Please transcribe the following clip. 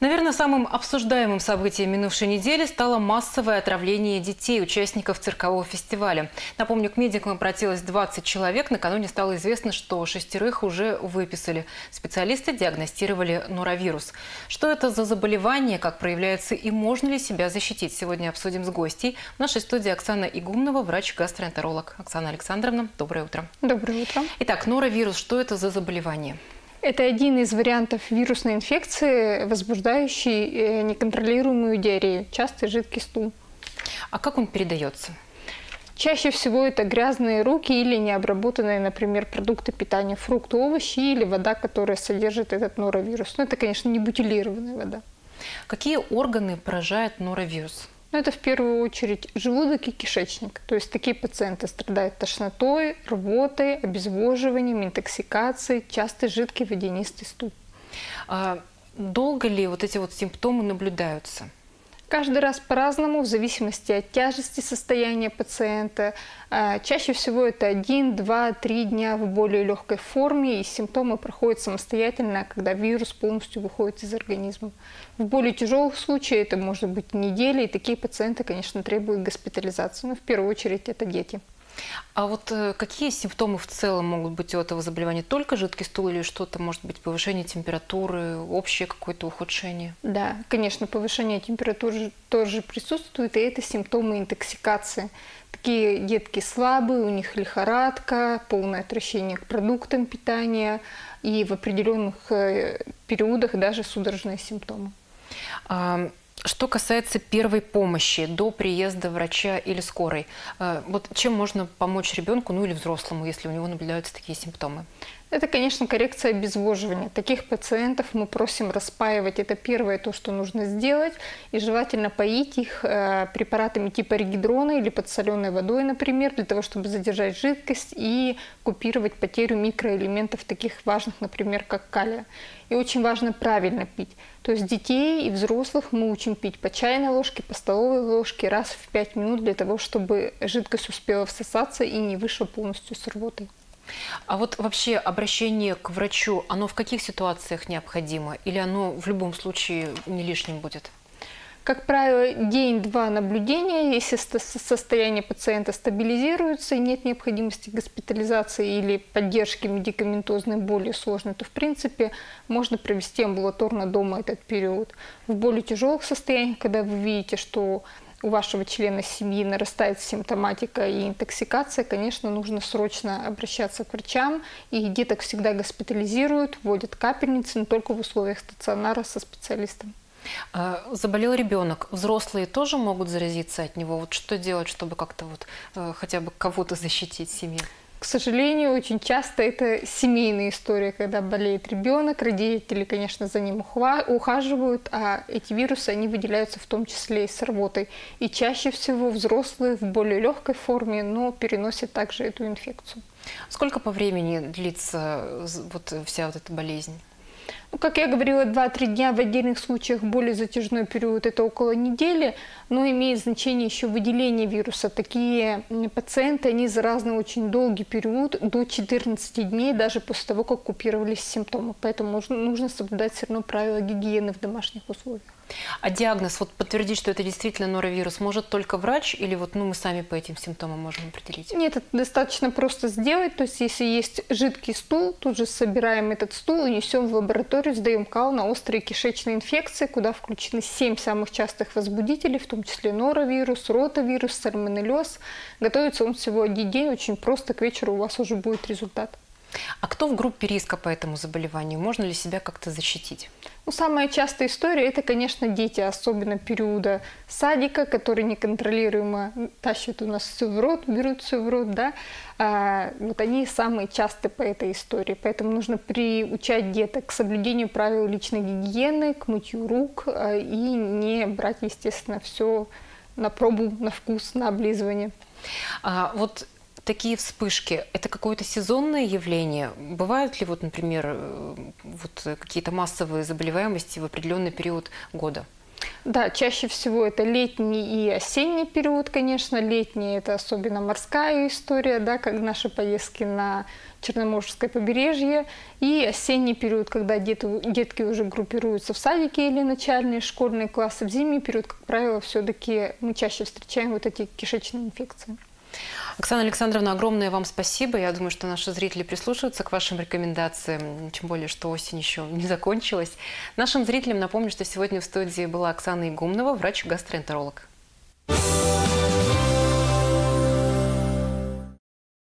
Наверное, самым обсуждаемым событием минувшей недели стало массовое отравление детей, участников циркового фестиваля. Напомню, к медикам обратилось 20 человек. Накануне стало известно, что шестерых уже выписали. Специалисты диагностировали норовирус. Что это за заболевание, как проявляется и можно ли себя защитить, сегодня обсудим с гостей. В нашей студии Оксана Игумнова, врач-гастроэнтеролог. Оксана Александровна, доброе утро. Доброе утро. Итак, норовирус, что это за заболевание? Это один из вариантов вирусной инфекции, возбуждающий э, неконтролируемую диарею, частый жидкий стул. А как он передается? Чаще всего это грязные руки или необработанные, например, продукты питания, фрукты, овощи или вода, которая содержит этот норовирус. Но это, конечно, не бутилированная вода. Какие органы поражает норовирус? Ну, это в первую очередь желудок и кишечник. То есть такие пациенты страдают тошнотой, рвотой, обезвоживанием, интоксикацией, часто жидкий водянистый стул. А долго ли вот эти вот симптомы наблюдаются? Каждый раз по-разному, в зависимости от тяжести состояния пациента. А, чаще всего это 1, 2, 3 дня в более легкой форме, и симптомы проходят самостоятельно, когда вирус полностью выходит из организма. В более тяжелых случаях это может быть недели, и такие пациенты, конечно, требуют госпитализации. Но в первую очередь это дети. А вот э, какие симптомы в целом могут быть у этого заболевания? Только жидкий стул или что-то, может быть, повышение температуры, общее какое-то ухудшение? Да, конечно, повышение температуры тоже присутствует, и это симптомы интоксикации. Такие детки слабые, у них лихорадка, полное отвращение к продуктам питания и в определенных э, периодах даже судорожные симптомы. Что касается первой помощи до приезда врача или скорой, э, вот чем можно помочь ребенку, ну или взрослому, если у него наблюдаются такие симптомы? Это, конечно, коррекция обезвоживания. Таких пациентов мы просим распаивать. Это первое то, что нужно сделать. И желательно поить их э, препаратами типа регидрона или подсоленной водой, например, для того, чтобы задержать жидкость и купировать потерю микроэлементов, таких важных, например, как калия. И очень важно правильно пить. То есть детей и взрослых мы учим пить по чайной ложке, по столовой ложке раз в 5 минут для того, чтобы жидкость успела всосаться и не вышла полностью с рвотой. А вот вообще обращение к врачу, оно в каких ситуациях необходимо? Или оно в любом случае не лишним будет? Как правило, день-два наблюдения, если состояние пациента стабилизируется и нет необходимости госпитализации или поддержки медикаментозной более сложной, то в принципе можно провести амбулаторно дома этот период. В более тяжелых состояниях, когда вы видите, что у вашего члена семьи нарастает симптоматика и интоксикация, конечно, нужно срочно обращаться к врачам. И деток всегда госпитализируют, вводят капельницы, но только в условиях стационара со специалистом. А, заболел ребенок, взрослые тоже могут заразиться от него. Вот что делать, чтобы как-то вот э, хотя бы кого-то защитить в семье? К сожалению, очень часто это семейная история, когда болеет ребенок, родители, конечно, за ним ухаживают, а эти вирусы, они выделяются в том числе и с работой. И чаще всего взрослые в более легкой форме, но переносят также эту инфекцию. Сколько по времени длится вот вся вот эта болезнь? Ну, как я говорила, 2-3 дня в отдельных случаях более затяжной период – это около недели, но имеет значение еще выделение вируса. Такие пациенты, они заразны очень долгий период, до 14 дней, даже после того, как купировались симптомы. Поэтому нужно, нужно соблюдать все равно правила гигиены в домашних условиях. А диагноз, вот подтвердить, что это действительно норовирус, может только врач или вот ну, мы сами по этим симптомам можем определить? Нет, это достаточно просто сделать. То есть если есть жидкий стул, тут же собираем этот стул и несем в лабораторию, сдаем кал на острые кишечные инфекции, куда включены 7 самых частых возбудителей, в том числе норовирус, ротавирус, сальмонеллез. Готовится он всего один день, очень просто, к вечеру у вас уже будет результат. А кто в группе риска по этому заболеванию? Можно ли себя как-то защитить? Ну, самая частая история – это, конечно, дети, особенно периода садика, которые неконтролируемо тащат у нас все в рот, берут все в рот, да. А, вот они самые частые по этой истории. Поэтому нужно приучать деток к соблюдению правил личной гигиены, к мытью рук а, и не брать, естественно, все на пробу, на вкус, на облизывание. А, вот такие вспышки, это какое-то сезонное явление? Бывают ли, вот, например, э, вот какие-то массовые заболеваемости в определенный период года? Да, чаще всего это летний и осенний период, конечно. Летний – это особенно морская история, да, как наши поездки на Черноморское побережье. И осенний период, когда дети, детки уже группируются в садике или начальные школьные классы. В зимний период, как правило, все-таки мы чаще встречаем вот эти кишечные инфекции. Оксана Александровна, огромное вам спасибо. Я думаю, что наши зрители прислушаются к вашим рекомендациям, тем более, что осень еще не закончилась. Нашим зрителям напомню, что сегодня в студии была Оксана Игумнова, врач-гастроэнтеролог.